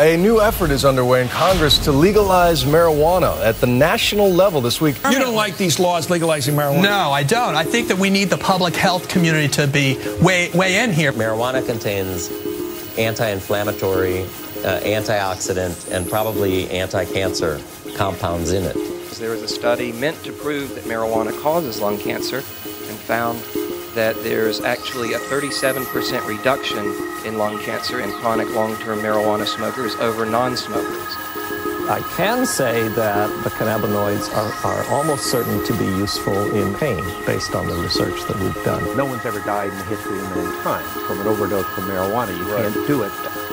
A new effort is underway in Congress to legalize marijuana at the national level this week. You don't like these laws legalizing marijuana? No, I don't. I think that we need the public health community to be weigh, weigh in here. Marijuana contains anti-inflammatory, uh, antioxidant, and probably anti-cancer compounds in it. There was a study meant to prove that marijuana causes lung cancer and found that there's actually a 37% reduction in lung cancer in chronic long-term marijuana smokers over non-smokers. I can say that the cannabinoids are, are almost certain to be useful in pain based on the research that we've done. No one's ever died in the history of mankind from an overdose from marijuana. You right. can't do it